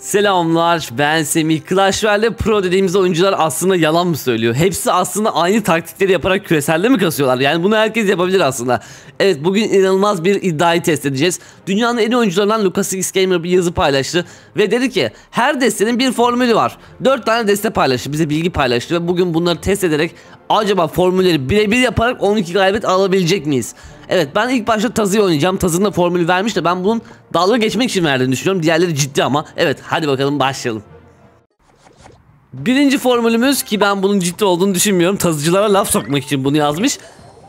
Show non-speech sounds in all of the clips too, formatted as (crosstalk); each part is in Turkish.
Selamlar ben Semih. Clash Royale'de pro dediğimiz oyuncular aslında yalan mı söylüyor? Hepsi aslında aynı taktikleri yaparak küreselde mi kasıyorlar? Yani bunu herkes yapabilir aslında. Evet bugün inanılmaz bir iddiayı test edeceğiz. Dünyanın en iyi oyuncularından Lucas X Gamer bir yazı paylaştı. Ve dedi ki her destenin bir formülü var. 4 tane deste paylaştı bize bilgi paylaştı. Ve bugün bunları test ederek acaba formülleri birebir yaparak 12 galibiyet alabilecek miyiz? Evet ben ilk başta Tazı'yı oynayacağım. Tazı'nın da formülü vermiş de ben bunun dalga geçmek için verdiğini düşünüyorum. Diğerleri ciddi ama. Evet hadi bakalım başlayalım. Birinci formülümüz ki ben bunun ciddi olduğunu düşünmüyorum. Tazıcılara laf sokmak için bunu yazmış.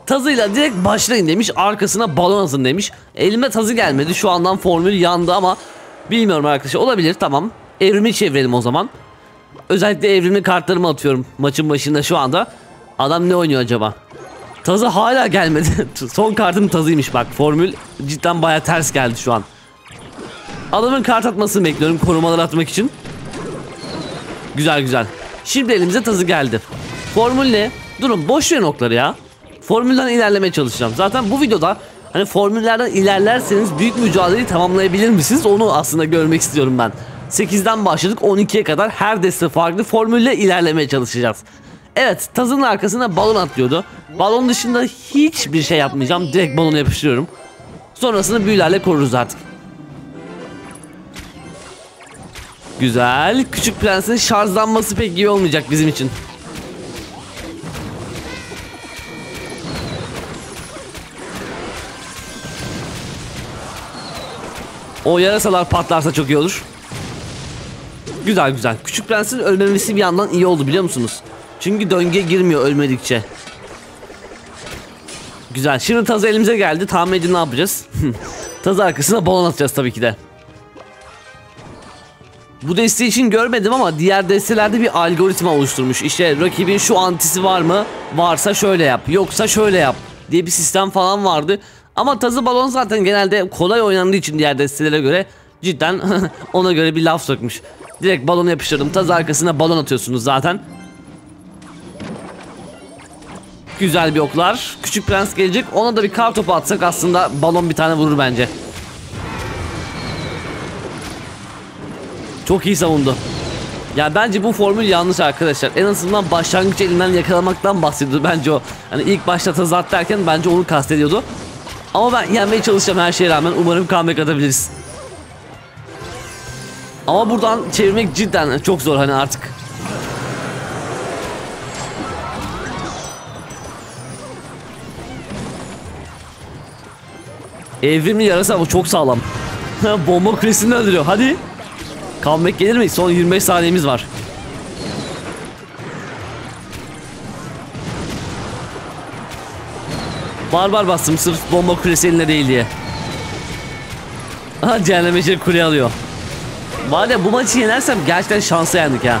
Tazıyla direkt başlayın demiş. Arkasına balon atın demiş. Elime tazı gelmedi. Şu andan formül yandı ama bilmiyorum arkadaşlar. Olabilir tamam. Evrimi çevirelim o zaman. Özellikle evrimli kartlarımı atıyorum maçın başında şu anda. Adam ne oynuyor acaba? Tazı hala gelmedi. (laughs) Son kartım tazıymış bak. Formül cidden baya ters geldi şu an. Adamın kart atmasını bekliyorum korumalar atmak için. Güzel güzel. Şimdi elimize tazı geldi. Formül ne? Durun boş verin okları ya. Formülden ilerlemeye çalışacağım. Zaten bu videoda hani formüllerden ilerlerseniz büyük mücadeleyi tamamlayabilir misiniz? Onu aslında görmek istiyorum ben. 8'den başladık 12'ye kadar her deste farklı formülle ilerlemeye çalışacağız. Evet tazının arkasına balon atlıyordu. Balon dışında hiçbir şey yapmayacağım. Direkt balonu yapıştırıyorum. Sonrasını büyülerle koruruz artık. Güzel. Küçük prensin şarjlanması pek iyi olmayacak bizim için. O yarasalar patlarsa çok iyi olur. Güzel güzel. Küçük prensin ölmemesi bir yandan iyi oldu biliyor musunuz? Çünkü döngüye girmiyor ölmedikçe. Güzel. Şimdi tazı elimize geldi. Tahmin edin ne yapacağız? (laughs) tazı arkasına balon atacağız tabii ki de. Bu desteği için görmedim ama diğer destelerde bir algoritma oluşturmuş. İşte rakibin şu antisi var mı? Varsa şöyle yap. Yoksa şöyle yap. Diye bir sistem falan vardı. Ama tazı balon zaten genelde kolay oynandığı için diğer destelere göre cidden (laughs) ona göre bir laf sokmuş. Direkt balonu yapıştırdım. Tazı arkasına balon atıyorsunuz zaten. Güzel bir oklar. Küçük prens gelecek. Ona da bir kar topu atsak aslında balon bir tane vurur bence. Çok iyi savundu. Ya bence bu formül yanlış arkadaşlar. En azından başlangıç elinden yakalamaktan bahsediyordu bence o. Hani ilk başta tazat derken bence onu kastediyordu. Ama ben yenmeye çalışacağım her şeye rağmen. Umarım comeback atabiliriz. Ama buradan çevirmek cidden çok zor hani artık. Evrimli yarasa ama çok sağlam. (laughs) Bomba kulesini öldürüyor. Hadi. Comeback gelir mi? Son 25 saniyemiz var. Barbar bastım sırf bomba kulesi eline değil diye. Aha cehennemeci kule alıyor. Ya bu maçı yenersem gerçekten şansa yendik ha.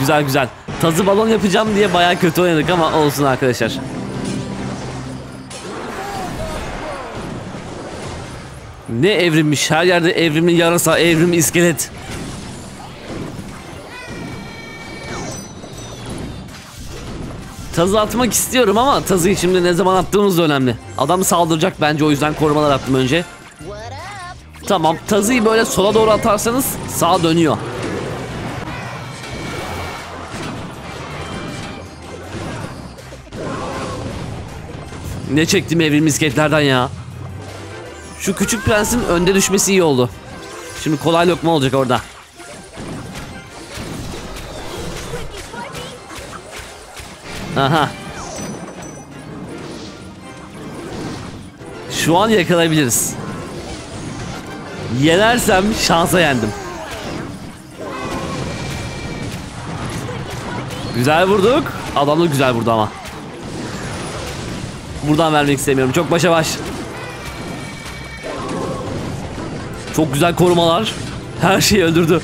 Güzel güzel. Tazı balon yapacağım diye baya kötü oynadık ama olsun arkadaşlar. Ne evrimmiş her yerde evrimli yarasa evrim iskelet. Tazı atmak istiyorum ama tazıyı şimdi ne zaman attığımız da önemli. Adam saldıracak bence o yüzden korumalar attım önce. Tamam tazıyı böyle sola doğru atarsanız sağa dönüyor. Ne çektim evrim misketlerden ya. Şu küçük prensin önde düşmesi iyi oldu. Şimdi kolay lokma olacak orada. Aha. Şu an yakalayabiliriz. Yenersem şansa yendim. Güzel vurduk. Adam da güzel vurdu ama. Buradan vermek istemiyorum. Çok başa baş. Çok güzel korumalar. Her şeyi öldürdü.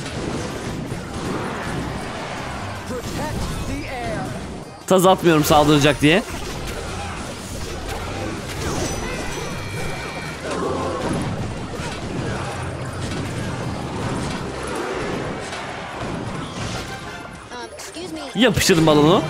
Taz atmıyorum saldıracak diye. Yapıştırdım balonu.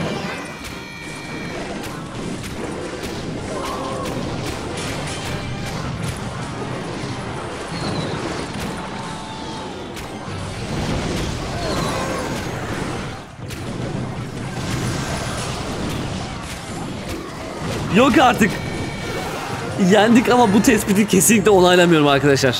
Yok artık. Yendik ama bu tespiti kesinlikle onaylamıyorum arkadaşlar.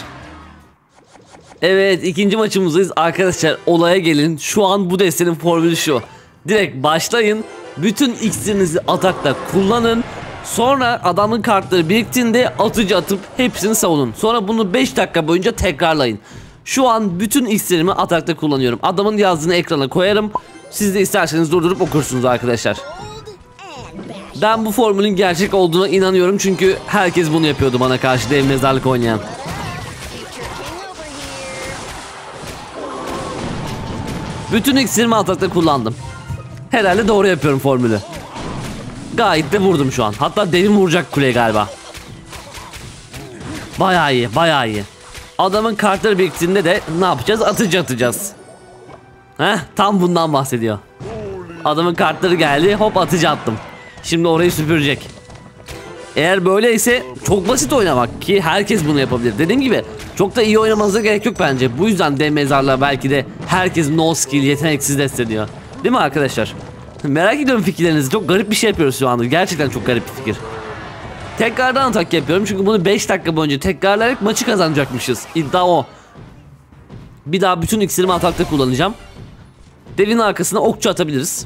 Evet ikinci maçımızdayız. Arkadaşlar olaya gelin. Şu an bu destenin formülü şu. Direkt başlayın. Bütün iksirinizi atakta kullanın. Sonra adamın kartları biriktiğinde atıcı atıp hepsini savunun. Sonra bunu 5 dakika boyunca tekrarlayın. Şu an bütün iksirimi atakta kullanıyorum. Adamın yazdığını ekrana koyarım. Siz de isterseniz durdurup okursunuz arkadaşlar. Ben bu formülün gerçek olduğuna inanıyorum çünkü herkes bunu yapıyordu bana karşı dev mezarlık oynayan. Bütün iksirimi atakta kullandım. Herhalde doğru yapıyorum formülü. Gayet de vurdum şu an. Hatta devim vuracak kuleye galiba. Bayağı iyi, bayağı iyi. Adamın kartları biriktiğinde de ne yapacağız? Atıcı atacağız. Heh, tam bundan bahsediyor. Adamın kartları geldi, hop atıcı attım. Şimdi orayı süpürecek. Eğer böyleyse çok basit oynamak ki herkes bunu yapabilir. Dediğim gibi çok da iyi oynamanıza gerek yok bence. Bu yüzden dev mezarlığa belki de herkes no skill yeteneksiz destediyor. Değil mi arkadaşlar? Merak ediyorum fikirlerinizi. Çok garip bir şey yapıyoruz şu anda. Gerçekten çok garip bir fikir. Tekrardan atak yapıyorum çünkü bunu 5 dakika boyunca tekrarlayarak maçı kazanacakmışız. İddia o. Bir daha bütün iksirimi atakta kullanacağım. Devin arkasına okçu atabiliriz.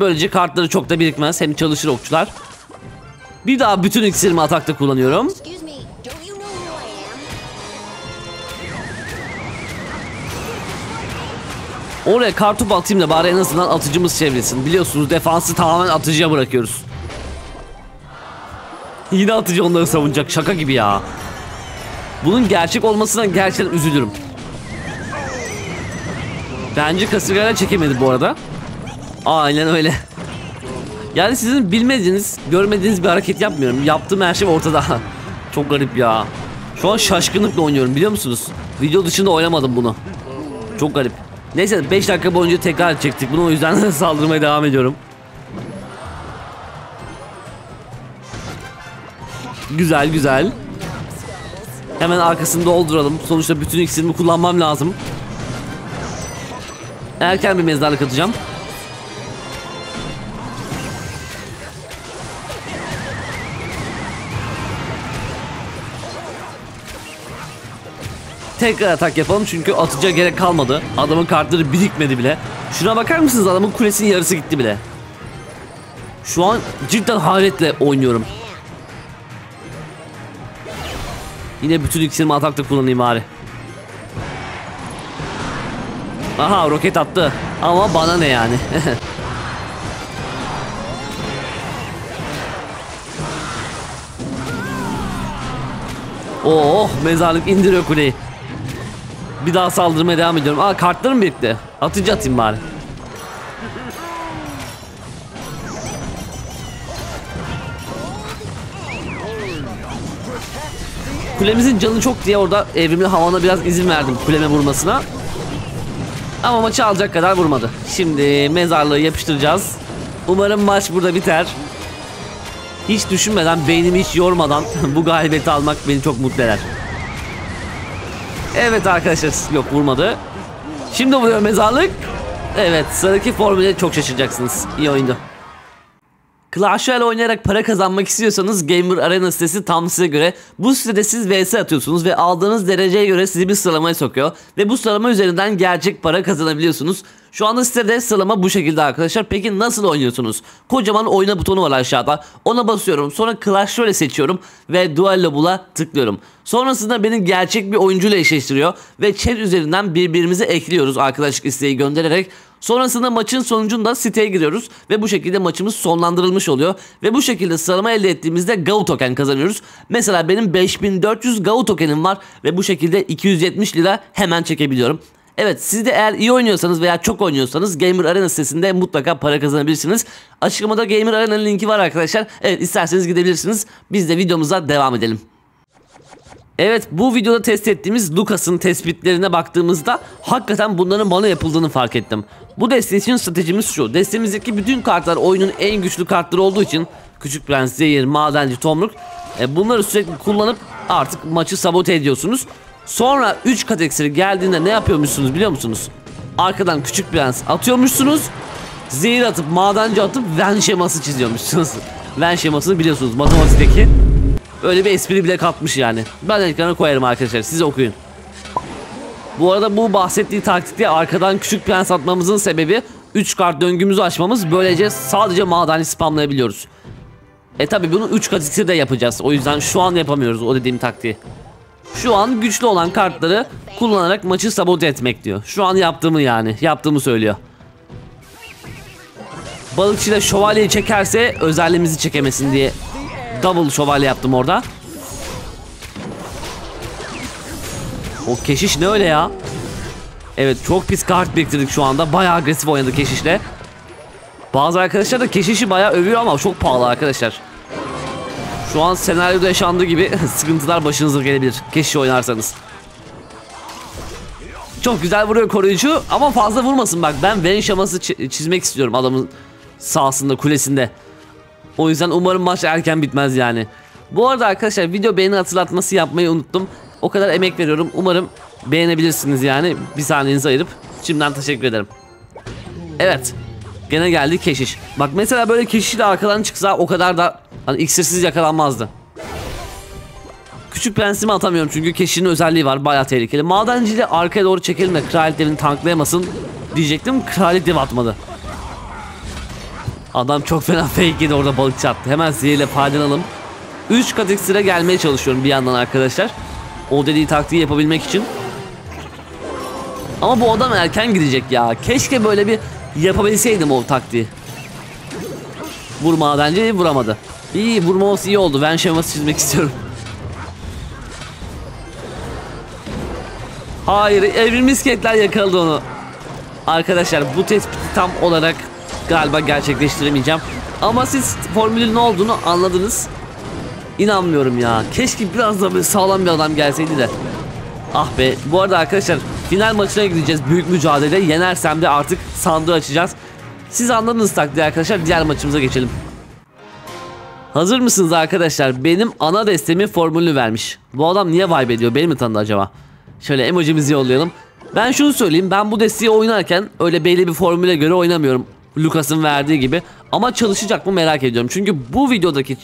Böylece kartları çok da birikmez. Hem çalışır okçular. Bir daha bütün iksirimi atakta kullanıyorum. Oraya kartopu atayım da bari en azından atıcımız çevrilsin. Biliyorsunuz defansı tamamen atıcıya bırakıyoruz. Yine atıcı onları savunacak şaka gibi ya. Bunun gerçek olmasına gerçekten üzülürüm. Bence kasırgayla çekemedi bu arada. Aynen öyle. Yani sizin bilmediğiniz, görmediğiniz bir hareket yapmıyorum. Yaptığım her şey ortada. (laughs) Çok garip ya. Şu an şaşkınlıkla oynuyorum biliyor musunuz? Video dışında oynamadım bunu. Çok garip. Neyse 5 dakika boyunca tekrar çektik bunu o yüzden (laughs) saldırmaya devam ediyorum. Güzel güzel. Hemen arkasını dolduralım. Sonuçta bütün iksirimi kullanmam lazım. Erken bir mezarlık atacağım. Tekrar atak yapalım çünkü atıca gerek kalmadı. Adamın kartları birikmedi bile. Şuna bakar mısınız adamın kulesinin yarısı gitti bile. Şu an cidden hayretle oynuyorum. Yine bütün iksirimi atakta kullanayım bari. Aha roket attı. Ama bana ne yani. (laughs) oh mezarlık indiriyor kuleyi. Bir daha saldırmaya devam ediyorum. Aa kartlarım birikti. Atıcı atayım bari. Kulemizin canı çok diye orada evrimli havana biraz izin verdim kuleme vurmasına. Ama maçı alacak kadar vurmadı. Şimdi mezarlığı yapıştıracağız. Umarım maç burada biter. Hiç düşünmeden, beynimi hiç yormadan (laughs) bu galibiyeti almak beni çok mutlu eder. Evet arkadaşlar, yok vurmadı. Şimdi vuruyor mezarlık. Evet, sıradaki formüle çok şaşıracaksınız. İyi oyundu. Clash Royale oynayarak para kazanmak istiyorsanız Gamer Arena sitesi tam size göre. Bu sitede siz vs atıyorsunuz ve aldığınız dereceye göre sizi bir sıralamaya sokuyor. Ve bu sıralama üzerinden gerçek para kazanabiliyorsunuz. Şu anda sitede sıralama bu şekilde arkadaşlar. Peki nasıl oynuyorsunuz? Kocaman oyna butonu var aşağıda. Ona basıyorum. Sonra Clash Royale seçiyorum ve Duello Bull'a tıklıyorum. Sonrasında beni gerçek bir oyuncuyla eşleştiriyor ve chat üzerinden birbirimize ekliyoruz arkadaşlık isteği göndererek. Sonrasında maçın sonucunda siteye giriyoruz ve bu şekilde maçımız sonlandırılmış oluyor. Ve bu şekilde sıralama elde ettiğimizde GAU token kazanıyoruz. Mesela benim 5400 GAU tokenim var ve bu şekilde 270 lira hemen çekebiliyorum. Evet siz de eğer iyi oynuyorsanız veya çok oynuyorsanız Gamer Arena sitesinde mutlaka para kazanabilirsiniz. Açıklamada Gamer Arena'nın linki var arkadaşlar. Evet isterseniz gidebilirsiniz. Biz de videomuza devam edelim. Evet bu videoda test ettiğimiz Lucas'ın tespitlerine baktığımızda hakikaten bunların bana yapıldığını fark ettim. Bu deste stratejimiz şu. Destemizdeki bütün kartlar oyunun en güçlü kartları olduğu için Küçük Prens, Zehir, Madenci, Tomruk e, bunları sürekli kullanıp artık maçı sabote ediyorsunuz. Sonra 3 kat eksiri geldiğinde ne yapıyormuşsunuz biliyor musunuz? Arkadan Küçük Prens atıyormuşsunuz. Zehir atıp madenci atıp Ven şeması çiziyormuşsunuz. (laughs) Venn şemasını biliyorsunuz matematikteki. Öyle bir espri bile katmış yani. Ben ekrana koyarım arkadaşlar siz okuyun. Bu arada bu bahsettiği taktikte arkadan küçük prens atmamızın sebebi 3 kart döngümüzü açmamız. Böylece sadece madeni spamlayabiliyoruz. E tabi bunu 3 kat ikisi de yapacağız. O yüzden şu an yapamıyoruz o dediğim taktiği. Şu an güçlü olan kartları kullanarak maçı sabote etmek diyor. Şu an yaptığımı yani. Yaptığımı söylüyor. Balıkçı da şövalyeyi çekerse özelliğimizi çekemesin diye double şövalye yaptım orada. O keşiş ne öyle ya? Evet çok pis kart biriktirdik şu anda. Bayağı agresif oynadı keşişle. Bazı arkadaşlar da keşişi bayağı övüyor ama çok pahalı arkadaşlar. Şu an senaryoda yaşandığı gibi (laughs) sıkıntılar başınıza gelebilir. Keşiş oynarsanız. Çok güzel vuruyor koruyucu ama fazla vurmasın bak. Ben şaması çi- çizmek istiyorum adamın sahasında kulesinde. O yüzden umarım maç erken bitmez yani. Bu arada arkadaşlar video beğeni hatırlatması yapmayı unuttum. O kadar emek veriyorum. Umarım beğenebilirsiniz yani. Bir saniyenizi ayırıp şimdiden teşekkür ederim. Evet. Gene geldi keşiş. Bak mesela böyle keşiş de arkadan çıksa o kadar da hani iksirsiz yakalanmazdı. Küçük prensimi atamıyorum çünkü keşişin özelliği var bayağı tehlikeli. Madenciyle arkaya doğru çekelim de tanklayamasın diyecektim. Kraliyet dev atmadı. Adam çok fena (laughs) fake yedi orada balıkçı attı. Hemen zehirle faydalanalım. 3 kat iksire gelmeye çalışıyorum bir yandan arkadaşlar. O dediği taktiği yapabilmek için. Ama bu adam erken gidecek ya. Keşke böyle bir yapabilseydim o taktiği. Vur madenci vuramadı. İyi vurmaması iyi oldu. Ben şeması çizmek istiyorum. Hayır evrim misketler yakaladı onu. Arkadaşlar bu tespiti tam olarak galiba gerçekleştiremeyeceğim. Ama siz formülün ne olduğunu anladınız. İnanmıyorum ya. Keşke biraz da böyle sağlam bir adam gelseydi de. Ah be. Bu arada arkadaşlar final maçına gideceğiz. Büyük mücadele. Yenersem de artık sandığı açacağız. Siz anladınız taktiği arkadaşlar. Diğer maçımıza geçelim. Hazır mısınız arkadaşlar? Benim ana destemin formülünü vermiş. Bu adam niye vibe ediyor? Beni mi tanıdı acaba? Şöyle emojimizi yollayalım. Ben şunu söyleyeyim. Ben bu desteği oynarken öyle belli bir formüle göre oynamıyorum. Lucas'ın verdiği gibi. Ama çalışacak mı merak ediyorum. Çünkü bu videodaki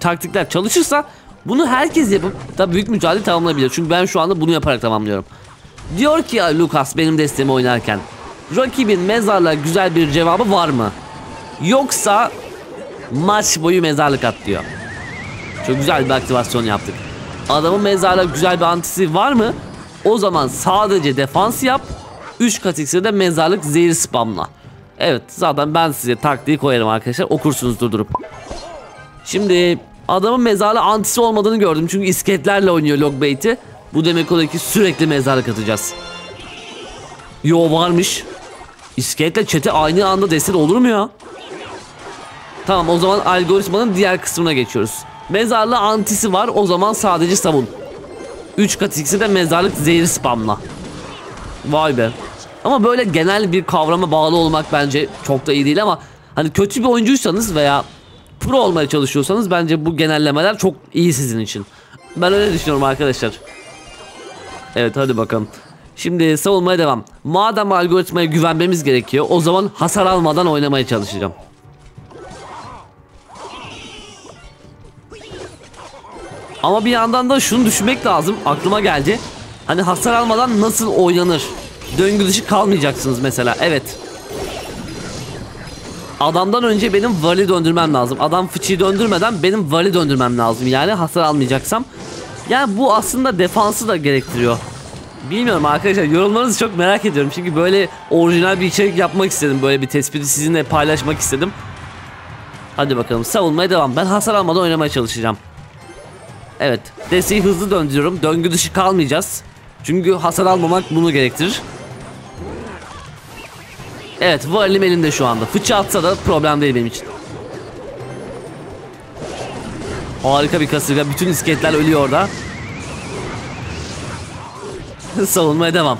taktikler çalışırsa bunu herkes yapıp da büyük mücadele tamamlayabilir. Çünkü ben şu anda bunu yaparak tamamlıyorum. Diyor ki ya Lucas benim desteğimi oynarken rakibin mezarla güzel bir cevabı var mı? Yoksa maç boyu mezarlık at diyor. Çok güzel bir aktivasyon yaptık. Adamın mezarla güzel bir antisi var mı? O zaman sadece defans yap. 3 kat iksirde mezarlık zehir spamla. Evet zaten ben size taktiği koyarım arkadaşlar okursunuz durdurup. Şimdi adamın mezarlı antisi olmadığını gördüm çünkü isketlerle oynuyor logbait'i. Bu demek oluyor ki sürekli mezarlık atacağız. Yo varmış. İskeletle çete aynı anda desin olur mu ya? Tamam o zaman algoritmanın diğer kısmına geçiyoruz. Mezarlı antisi var o zaman sadece savun. 3 kat ikisi de mezarlık zehir spamla. Vay be. Ama böyle genel bir kavrama bağlı olmak bence çok da iyi değil ama hani kötü bir oyuncuysanız veya pro olmaya çalışıyorsanız bence bu genellemeler çok iyi sizin için. Ben öyle düşünüyorum arkadaşlar. Evet hadi bakalım. Şimdi savunmaya devam. Madem algoritmaya güvenmemiz gerekiyor o zaman hasar almadan oynamaya çalışacağım. Ama bir yandan da şunu düşünmek lazım. Aklıma geldi. Hani hasar almadan nasıl oynanır? Döngü dışı kalmayacaksınız mesela. Evet. Adamdan önce benim vali döndürmem lazım. Adam fıçıyı döndürmeden benim vali döndürmem lazım. Yani hasar almayacaksam. Yani bu aslında defansı da gerektiriyor. Bilmiyorum arkadaşlar yorumlarınızı çok merak ediyorum. Çünkü böyle orijinal bir içerik yapmak istedim. Böyle bir tespiti sizinle paylaşmak istedim. Hadi bakalım savunmaya devam. Ben hasar almadan oynamaya çalışacağım. Evet. Desteği hızlı döndürüyorum. Döngü dışı kalmayacağız. Çünkü hasar almamak bunu gerektirir. Evet valim elimde şu anda. Fıçı atsa da problem değil benim için. Harika bir kasırga. Bütün iskeletler ölüyor orada. (laughs) Savunmaya devam.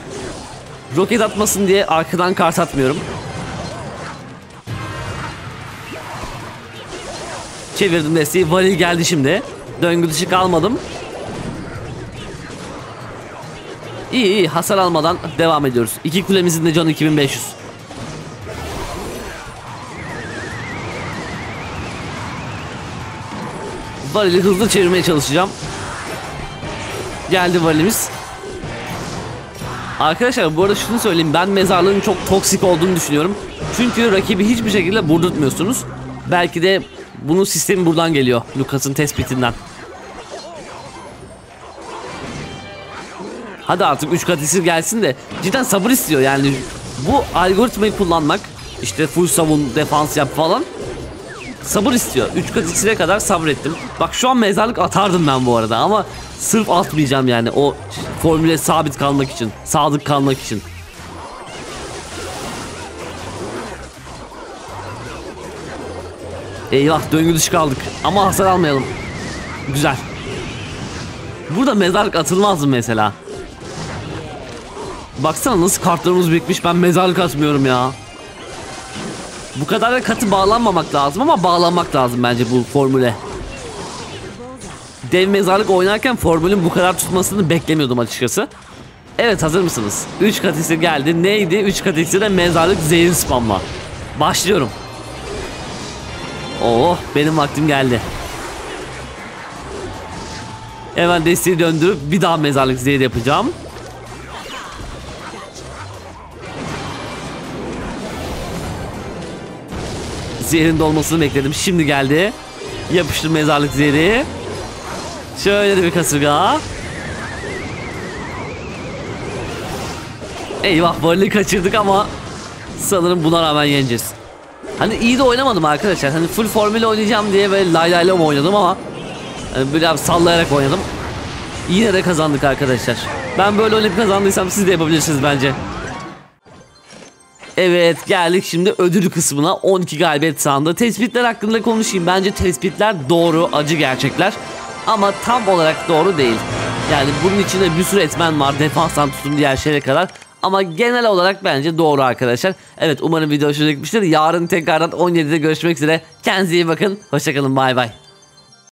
Roket atmasın diye arkadan kart atmıyorum. Çevirdim desteği. Varil geldi şimdi. Döngü dışı kalmadım. İyi iyi hasar almadan devam ediyoruz. İki kulemizin de canı 2500. Varili hızlı çevirmeye çalışacağım. Geldi varilimiz. Arkadaşlar bu arada şunu söyleyeyim ben mezarlığın çok toksik olduğunu düşünüyorum. Çünkü rakibi hiçbir şekilde vurdurtmuyorsunuz. Belki de bunun sistemi buradan geliyor. Lucas'ın tespitinden. Hadi artık 3 kat isir gelsin de cidden sabır istiyor yani. Bu algoritmayı kullanmak işte full savun defans yap falan sabır istiyor. 3 kat iksire kadar sabrettim. Bak şu an mezarlık atardım ben bu arada ama sırf atmayacağım yani o formüle sabit kalmak için, sadık kalmak için. Eyvah döngü dışı kaldık ama hasar almayalım. Güzel. Burada mezarlık atılmazdı mesela. Baksana nasıl kartlarımız birikmiş ben mezarlık atmıyorum ya. Bu kadar da katı bağlanmamak lazım ama bağlanmak lazım bence bu formüle. Dev mezarlık oynarken formülün bu kadar tutmasını beklemiyordum açıkçası. Evet hazır mısınız? 3 kat iksir geldi. Neydi? 3 kat iksirde mezarlık zehir spamla. Başlıyorum. Oh benim vaktim geldi. Hemen desteği döndürüp bir daha mezarlık zehir yapacağım. Zehrin dolmasını bekledim. Şimdi geldi. Yapıştır mezarlık zehri. Şöyle de bir kasırga. Eyvah varlığı kaçırdık ama sanırım buna rağmen yeneceğiz. Hani iyi de oynamadım arkadaşlar. Hani full formüle oynayacağım diye böyle lay lay lom oynadım ama hani biraz sallayarak oynadım. Yine de kazandık arkadaşlar. Ben böyle oynayıp kazandıysam siz de yapabilirsiniz bence. Evet geldik şimdi ödül kısmına 12 galibiyet sandığı. Tespitler hakkında konuşayım. Bence tespitler doğru, acı gerçekler. Ama tam olarak doğru değil. Yani bunun içinde bir sürü etmen var. Defanstan tutun diğer şeye kadar. Ama genel olarak bence doğru arkadaşlar. Evet umarım video hoşunuza gitmiştir. Yarın tekrardan 17'de görüşmek üzere. Kendinize iyi bakın. Hoşçakalın bay bay.